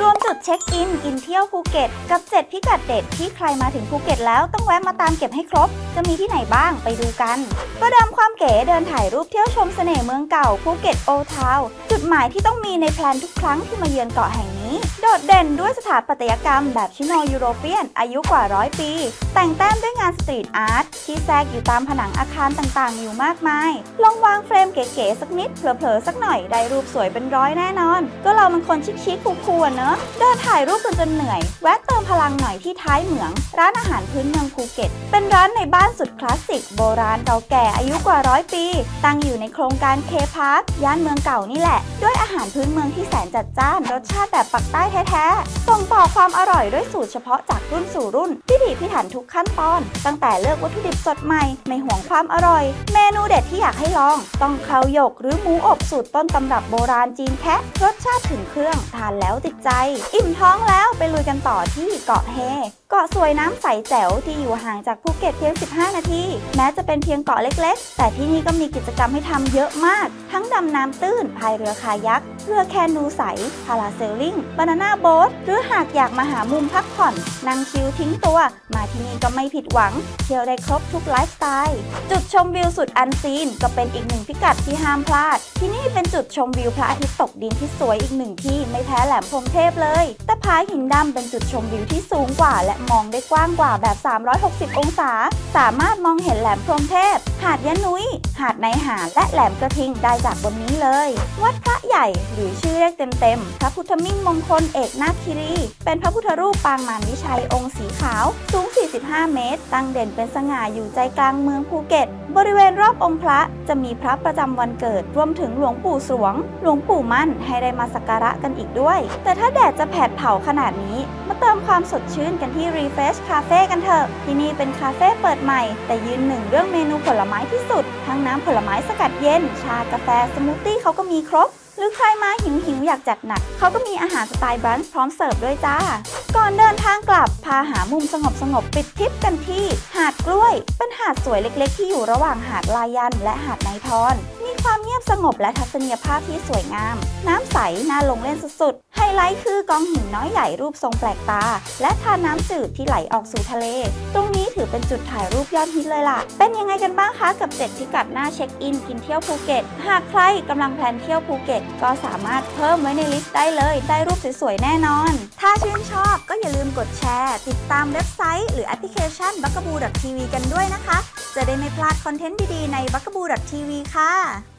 รวมจุดเช็คอิน กินเที่ยวภูเก็ต กับ 7 พิกัดเด็ดที่ใครมาถึงภูเก็ตแล้วต้องแวะมาตามเก็บให้ครบ จะมีที่ไหนบ้างไปดูกัน ประเดิมความเก๋เดินถ่ายรูปเที่ยวชมเสน่ห์เมืองเก่าภูเก็ตโอทาวจุดหมายที่ต้องมีใน plan ทุกครั้งที่มาเยือนเกาะแห่งนี้ โดดเด่นด้วยสถาปัตยกรรมแบบ Sino-European อายุกว่าร้อยปี แต่งแต้มด้วยงาน street art ที่แทรกอยู่ตามผนังอาคารต่างๆ อยู่มากมาย ลองวาง frame เก๋ๆสักนิด เผลอๆ สักหน่อยได้รูปสวยเป็นร้อยแน่นอน ก็เรามันคนชิคๆ cool ๆเนอะเดินถ่ายรูปกันจนเหนื่อย แวะเติมพลังหน่อยที่ท้ายเหมือง ร้านอาหารพื้นเมืองภูเก็ต เป็นร้านในบ้านสุดคลาสสิกโบราณเก่าแก่อายุกว่าร้อยปี ตั้งอยู่ในโครงการเคพาร์คย่านเมืองเก่านี่แหละ ด้วยอาหารพื้นเมืองที่แสนจัดจ้านรสชาติแบบปักใต้แท้ๆ ส่งต่อความอร่อยด้วยสูตรเฉพาะจากรุ่นสู่รุ่นพิถีพิถันทุกขั้นตอน ตั้งแต่เลือกวัตถุดิบสดใหม่ ไม่หวงความอร่อย เมนูเด็ดที่อยากให้ลอง ต้องเคาหยกหรือหมูอบสูตรต้นตำรับโบราณจีนแคะรสชาติถึงเครื่อง ทานแล้วติดใจ อิ่มท้องแล้วไปลุยกันต่อที่เกาะเฮ เกาะสวยน้ำใสแจ๋วที่อยู่ห่างจากภูเก็ตเพียง 15 นาที แม้จะเป็นเพียงเกาะเล็กๆ แต่ที่นี่ก็มีกิจกรรมให้ทำเยอะมาก ทั้งดำน้ำตื้น พายเรือคายัก เรือแคนูใส parasailing banana boat หรือหากอยากมาหามุมพักผ่อน นั่ง chill ทิ้งตัว มาที่นี่ก็ไม่ผิดหวัง เที่ยวได้ครบทุกไลฟ์สไตล์ จุดชมวิวสุด unseen ก็เป็นอีกหนึ่งพิกัดที่ห้ามพลาด ที่นี่เป็นจุดชมวิวพระอาทิตย์ตกดินที่สวยอีกหนึ่งที่ไม่แพ้แหลมพรหมเทพเลย แต่ผาหินดำเป็นจุดชมวิวที่สูงกว่าและมองได้กว้างกว่าแบบ 360 องศา สามารถมองเห็นแหลมพรหมเทพ หาดยะนุ้ย หาดในหาดและแหลมกระทิงได้จากบนนี้เลย วัดพระใหญ่หรือชื่อเรียกเต็มๆ พระพุทธมิ่งมงคลเอกนาคคิรี เป็นพระพุทธรูปปางมารวิชัยองค์สีขาว สูง 45 เมตร ตั้งเด่นเป็นสง่าอยู่ใจกลางเมืองภูเก็ต บริเวณรอบองค์พระจะมีพระประจำวันเกิด รวมถึงหลวงปู่สวง หลวงปู่มั่นให้ได้มาสักการะกันอีกด้วย แต่ถ้าแดดจะแผดเผาขนาดนี้ มาเติมความสดชื่นกันที่ Refresh Cafe กันเถอะ ที่นี่เป็นคาเฟ่เปิดใหม่ แต่ยืนหนึ่งเรื่องเมนูผลไม้ที่สุด ทั้งน้ำผลไม้สกัดเย็น ชากาแฟ สมูทตี้เขาก็มีครบ หรือใครมาหิวหิวอยากจัดหนัก เขาก็มีอาหารสไตล์ brunch พร้อมเสิร์ฟด้วยจ้า ก่อนเดินทางกลับ พาหามุมสงบสงบๆปิดทริปกันที่ หาดกล้วย เป็นหาดสวยเล็กๆ ที่อยู่ระหว่างหาดลายัน และหาดในทอน มีความเงียบสงบและทัศนียภาพที่สวยงาม น้ำใสน่าลงเล่นสุดๆ ไฮไลท์คือกองหินน้อยใหญ่รูปทรงแปลกตา และธารน้ำจืดที่ไหลออกสู่ทะเล ตรงนี้ถือเป็นจุดถ่ายรูปยอดฮิตเลยล่ะ เป็นยังไงกันบ้างคะกับ 7 พิกัดน่าเช็คอินกินเที่ยวภูเก็ต หากใครกำลัง plan เที่ยวภูเก็ต ก็สามารถเพิ่มไว้ใน list ได้เลย ได้รูปสวยๆแน่นอน ถ้าชื่นชอบก็อย่าลืมกดแชร์ ติดตามเว็บไซต์ หรือแอปพลิเคชัน b u g a b o o TV กันด้วยนะคะ จะได้ไม่พลาดคอนเทนต์ดีๆใน b u g a b o o TV ค่ะ